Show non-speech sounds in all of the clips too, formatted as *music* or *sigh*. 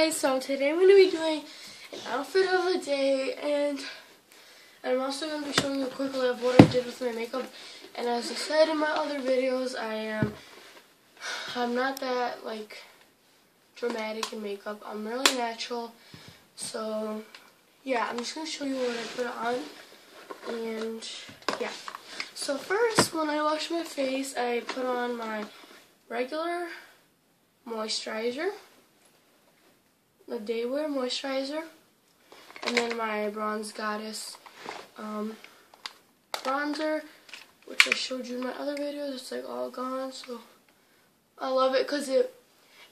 guys, so today I'm going to be doing an outfit of the day and I'm also going to be showing you a quick look of what I did with my makeup and as I said in my other videos I am I'm not that like dramatic in makeup. I'm really natural so yeah I'm just going to show you what I put on and yeah. So first when I wash my face I put on my regular moisturizer the Day Wear Moisturizer. And then my Bronze Goddess um, bronzer, which I showed you in my other videos. It's like all gone, so I love it because it,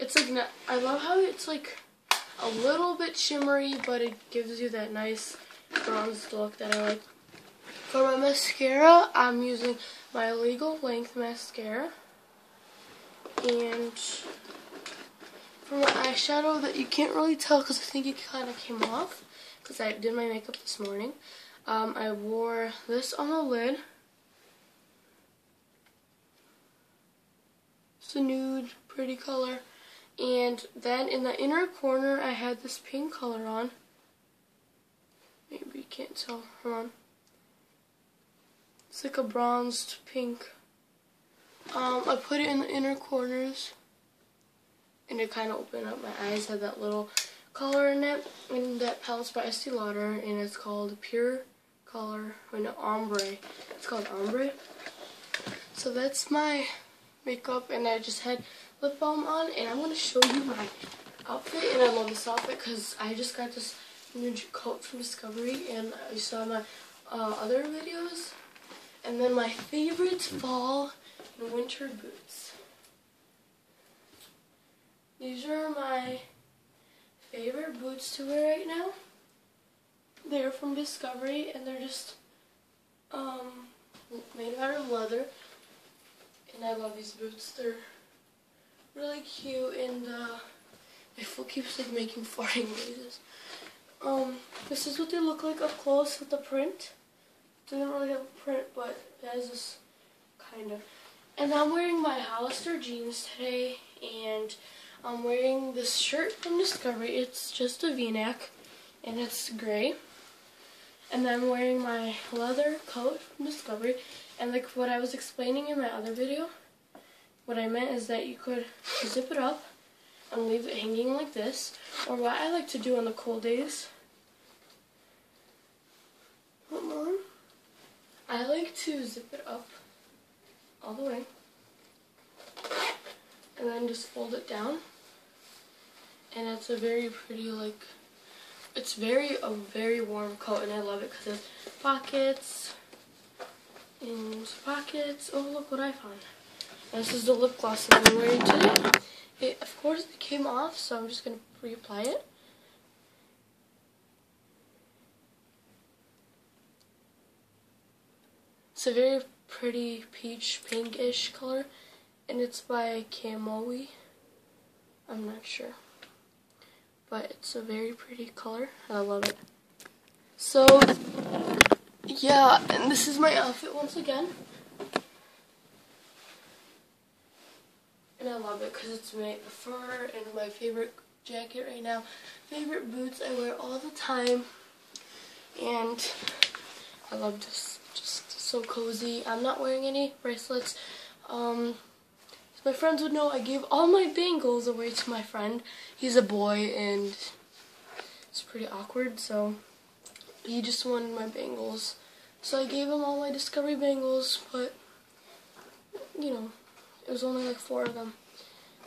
it's like, I love how it's like a little bit shimmery, but it gives you that nice bronzed look that I like. For my mascara, I'm using my Legal Length Mascara. And eyeshadow that you can't really tell because I think it kind of came off because I did my makeup this morning. Um, I wore this on the lid. It's a nude, pretty color. And then in the inner corner, I had this pink color on. Maybe you can't tell. Hold on. It's like a bronzed pink. Um, I put it in the inner corners and it kind of opened up my eyes. Had that little color in it, and that palette's by Estee Lauder, and it's called Pure Color, or no, Ombre. It's called Ombre. So that's my makeup, and I just had lip balm on, and I'm going to show you my outfit, and I love this outfit because I just got this new coat from Discovery, and I saw my uh, other videos, and then my favorite fall and winter boots. These are my favorite boots to wear right now. They're from Discovery and they're just um, made out of leather. And I love these boots. They're really cute and uh, my foot keeps like making *laughs* farting noises. Um, this is what they look like up close with the print. Doesn't really have a print, but it has this kind of. And I'm wearing my Hollister jeans today and I'm wearing this shirt from Discovery. It's just a v-neck and it's gray. And I'm wearing my leather coat from Discovery. And like what I was explaining in my other video, what I meant is that you could zip it up and leave it hanging like this. Or what I like to do on the cold days, I like to zip it up all the way and then just fold it down. And it's a very pretty, like, it's very, a very warm coat, and I love it because it's pockets, and pockets. Oh, look what I found. And this is the lip gloss that I'm wearing today. It, of course, it came off, so I'm just going to reapply it. It's a very pretty peach pinkish color and it's by Kamoi. I'm not sure. But it's a very pretty color. I love it. So, yeah, and this is my outfit once again. And I love it because it's my fur and my favorite jacket right now. Favorite boots I wear all the time. And I love this. Just so cozy. I'm not wearing any bracelets. Um, my friends would know I gave all my bangles away to my friend. He's a boy and it's pretty awkward, so he just wanted my bangles. So I gave him all my Discovery bangles, but, you know, it was only like four of them.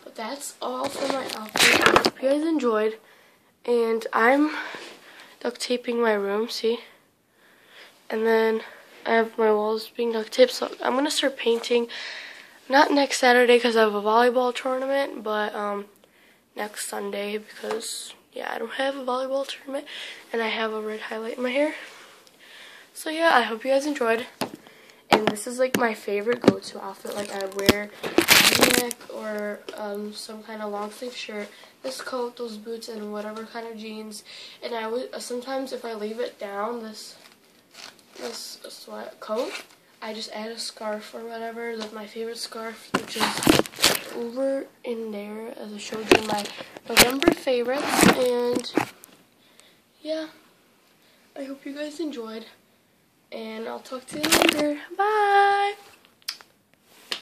But that's all for my outfit. I hope you guys enjoyed. And I'm duct taping my room, see? And then I have my walls being duct taped, so I'm going to start painting. Not next Saturday because I have a volleyball tournament, but um, next Sunday because, yeah, I don't have a volleyball tournament and I have a red highlight in my hair. So, yeah, I hope you guys enjoyed. And this is, like, my favorite go-to outfit. Like, I wear a neck or um, some kind of long sleeve shirt, this coat, those boots, and whatever kind of jeans. And I would, sometimes if I leave it down, this, this sweat coat, I just add a scarf or whatever, like my favorite scarf, which is over in there as I showed you my November favorites. And yeah, I hope you guys enjoyed. And I'll talk to you later. Bye!